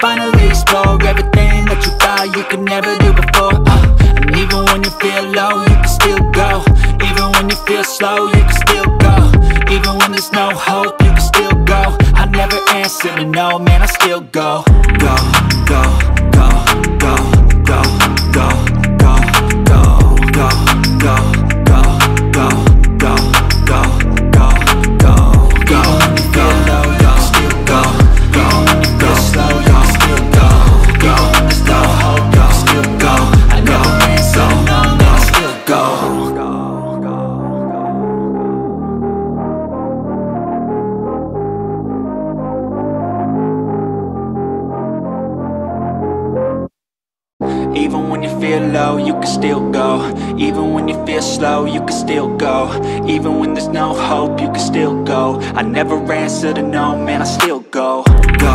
finally explore everything that you thought you could never do before. Uh, and even when you feel low, you can still go. Even when you feel slow, you can still go. I never answer to no, man, I still go Go,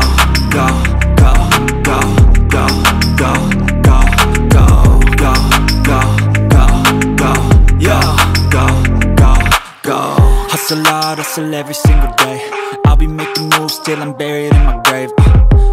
go, go, go, go, go, go, go, go, go, go, go, go, go, go Hustle hard, hustle every single day I'll be making moves till I'm buried in my grave uh,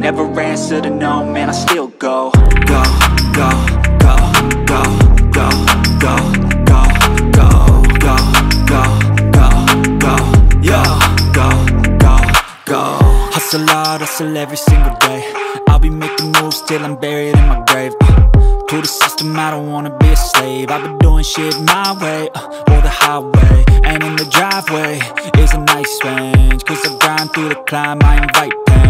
never answer to no, man, I still go Go, go, go, go, go, go, go, go, go, go, go, go, go, go, go Hustle hard, hustle every single day I'll be making moves till I'm buried in my grave uh, to the system, I don't wanna be a slave I've been doing shit my way, uh, or the highway And in the driveway is a nice range Cause I grind through the climb, I invite pain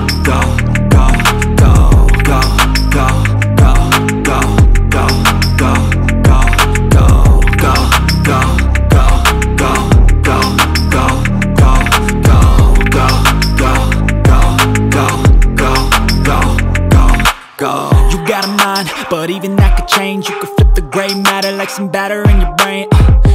you got a mind, but even that could change You could flip the gray matter like some batter in your brain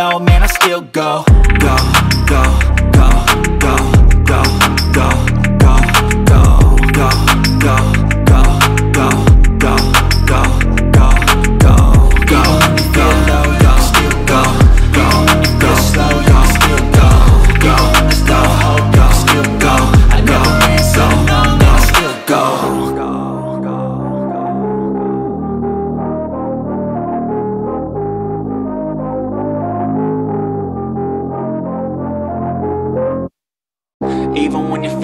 no, man, I still go.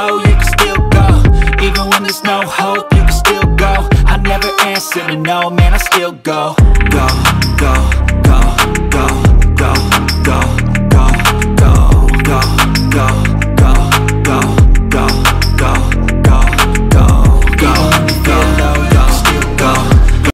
oh yeah